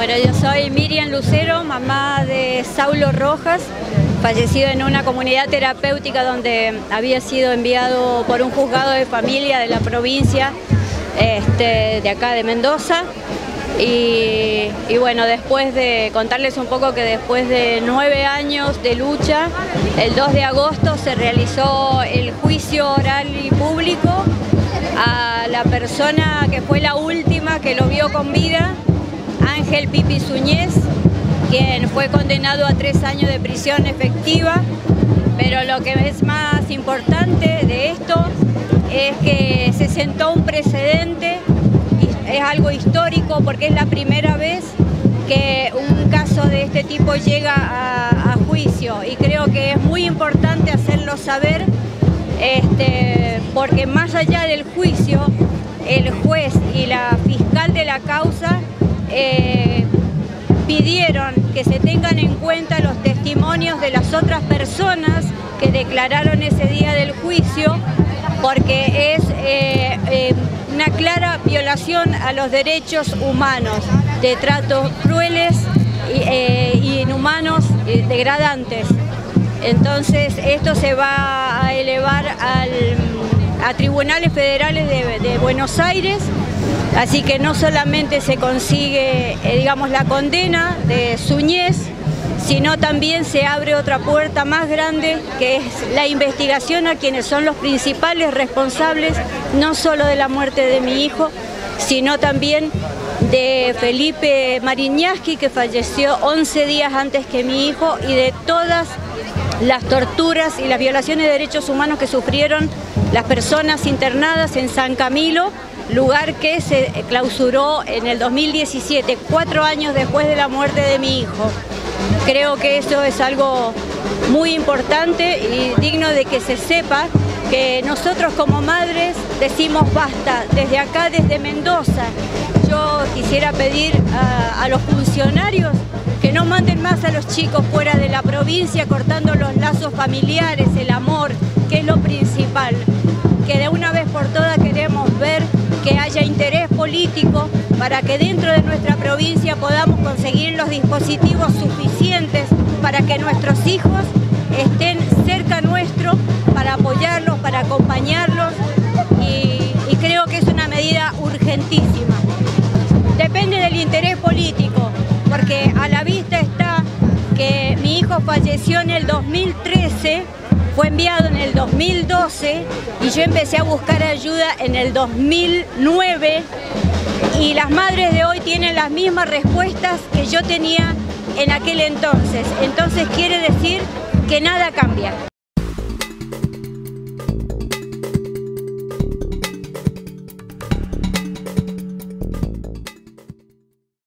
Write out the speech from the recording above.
Bueno, yo soy Miriam Lucero, mamá de Saulo Rojas, fallecido en una comunidad terapéutica donde había sido enviado por un juzgado de familia de la provincia este, de acá de Mendoza. Y, y, bueno, después de contarles un poco que después de nueve años de lucha, el 2 de agosto se realizó el juicio oral y público a la persona que fue la última que lo vio con vida, Ángel Pipi Suñez, quien fue condenado a tres años de prisión efectiva, pero lo que es más importante de esto es que se sentó un precedente, es algo histórico porque es la primera vez que un caso de este tipo llega a, juicio. Y creo que es muy importante hacerlo saber este, porque más allá del juicio, el juez y la fiscal de la causa eh, pidieron que se tengan en cuenta los testimonios de las otras personas que declararon ese día del juicio, porque es eh, eh, una clara violación a los derechos humanos, de tratos crueles e inhumanos, degradantes. Entonces esto se va a elevar a tribunales federales de, Buenos Aires, así que no solamente se consigue, eh, digamos, la condena de Suñez, sino también se abre otra puerta más grande que es la investigación a quienes son los principales responsables, no solo de la muerte de mi hijo, sino también de Felipe Mariñaski, que falleció 11 días antes que mi hijo, y de todas las torturas y las violaciones de derechos humanos que sufrieron las personas internadas en San Camilo, lugar que se clausuró en el 2017, cuatro años después de la muerte de mi hijo. Creo que eso es algo muy importante y digno de que se sepa que nosotros como madres decimos basta, desde acá, desde Mendoza. Yo quisiera pedir a, los funcionarios que no manden más a los chicos fuera de la provincia cortando los lazos familiares, el amor, que es lo principal. Que de una político para que dentro de nuestra provincia podamos conseguir los dispositivos suficientes para que nuestros hijos estén cerca nuestro, para apoyarlos, para acompañarlos y, y creo que es una medida urgentísima. Depende del interés político, porque a la vista está que mi hijo falleció en el 2013, fue enviado en el 2012 y yo empecé a buscar ayuda en el 2009 y las madres de hoy tienen las mismas respuestas que yo tenía en aquel entonces. Entonces quiere decir que nada cambia.